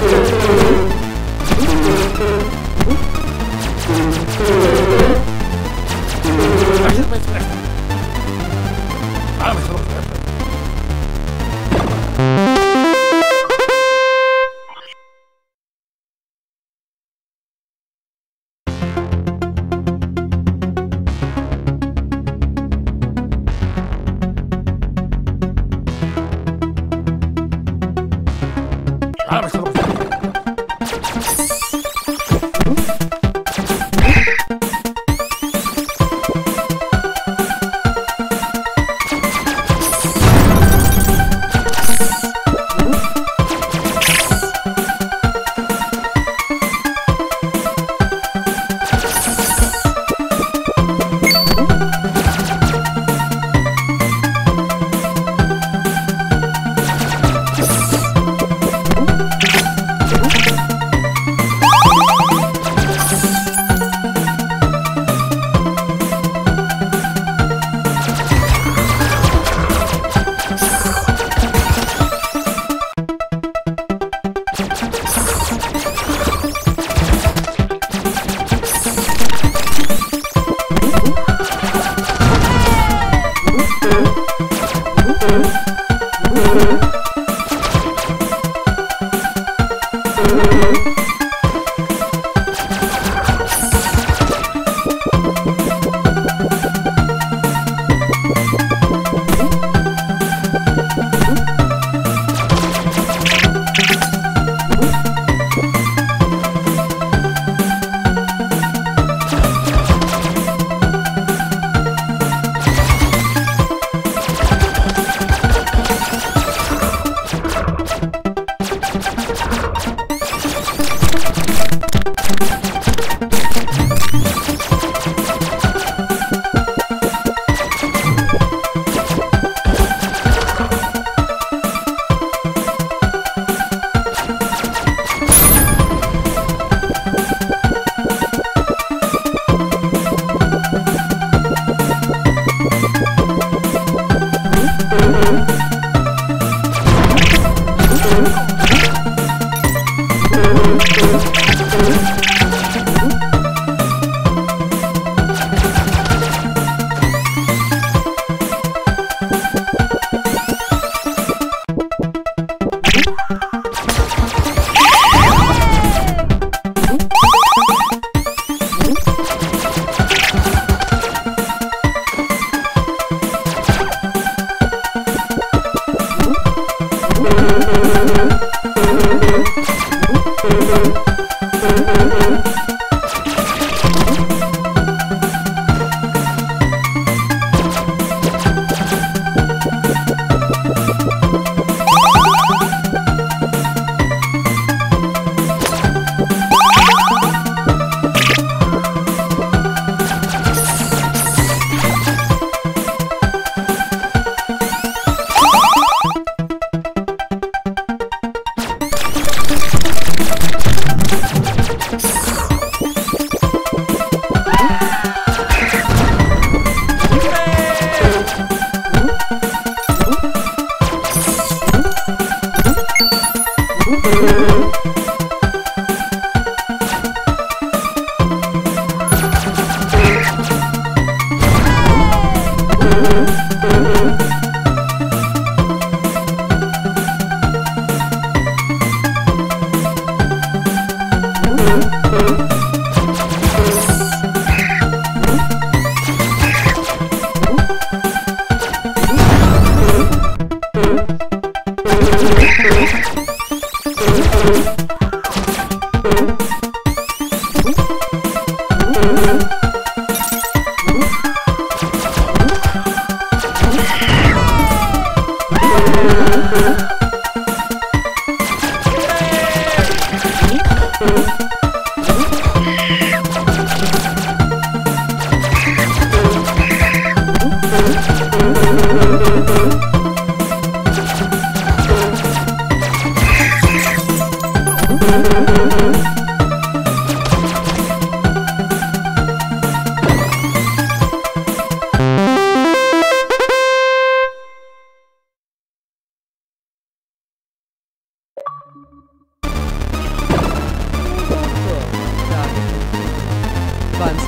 Thank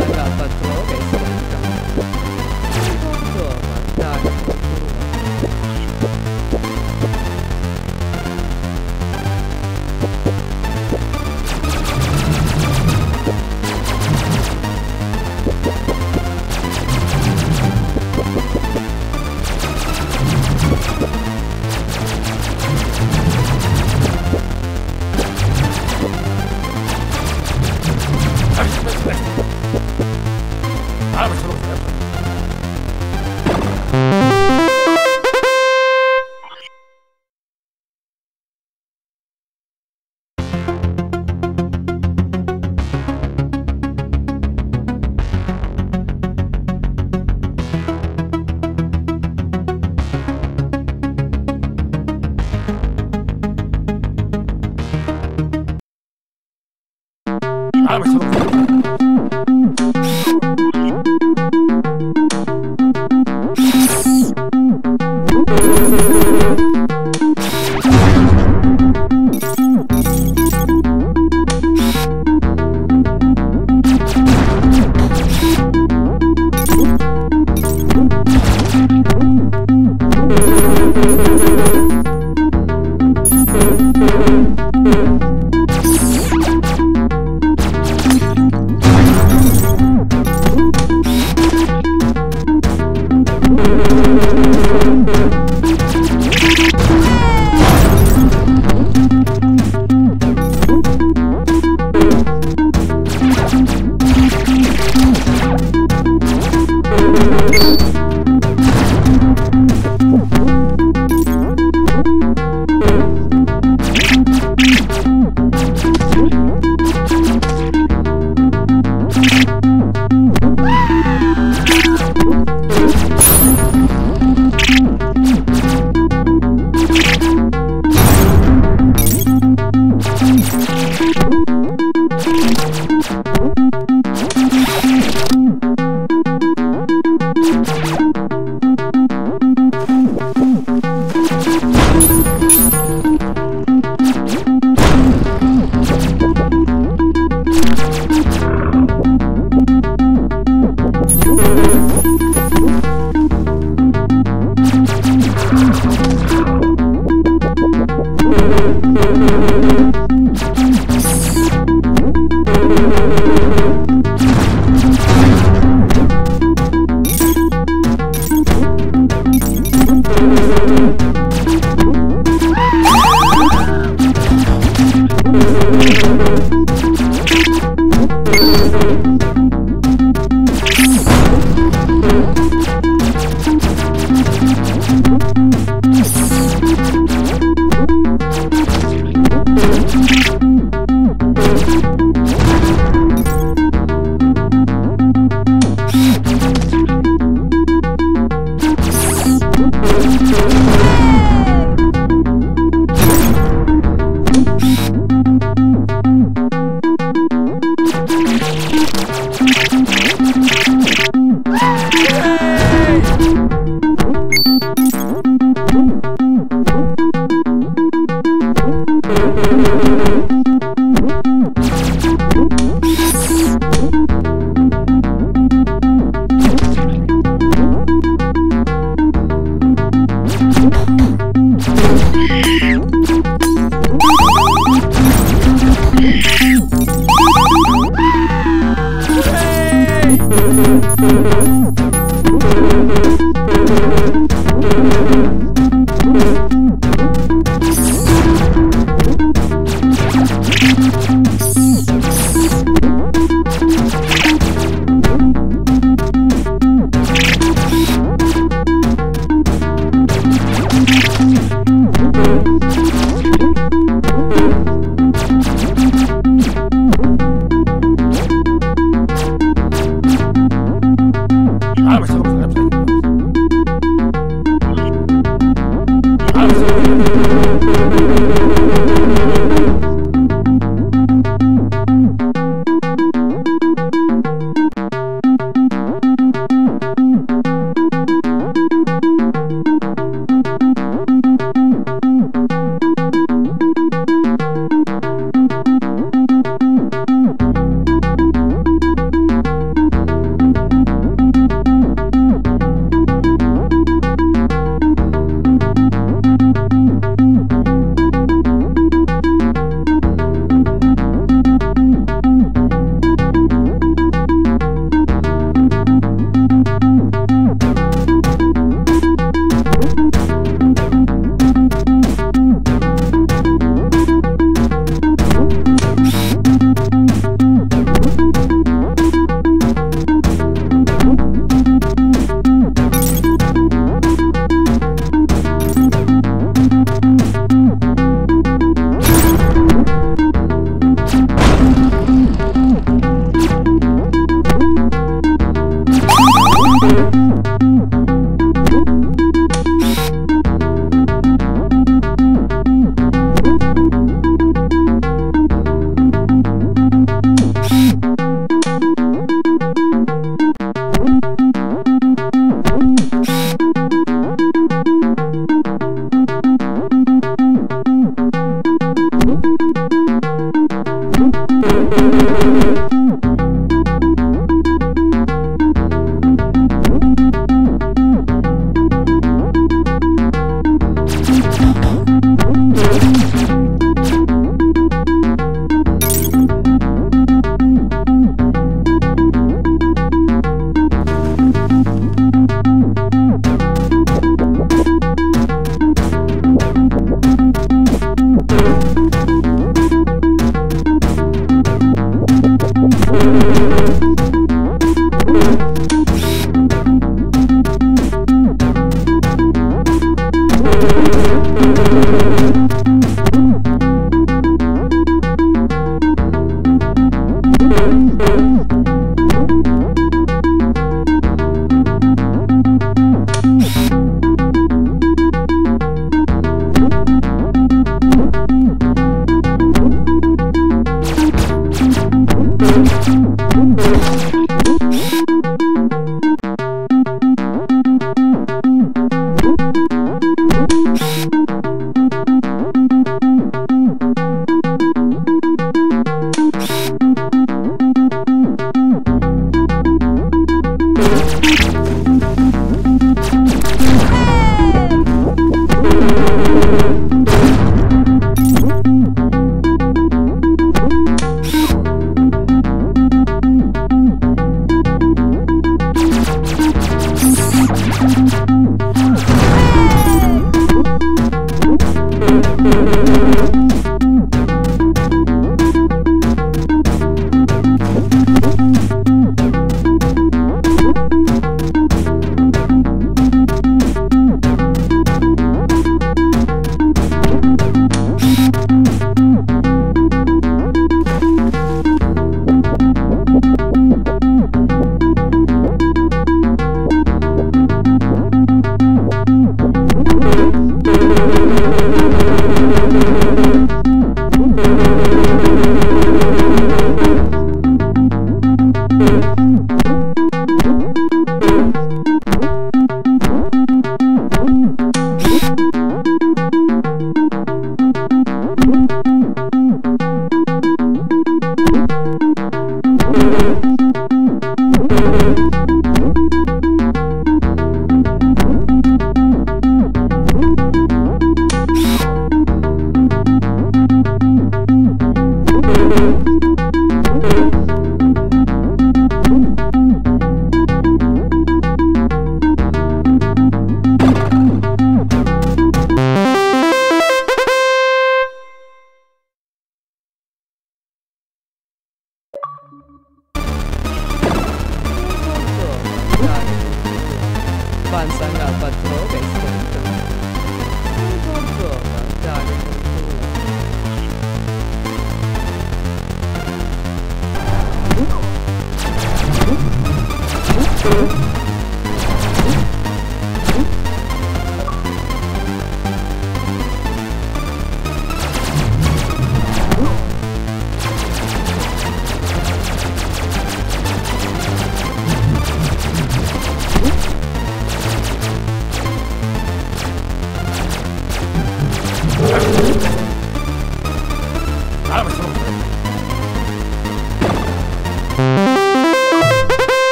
का पत्रों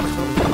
Armstrong.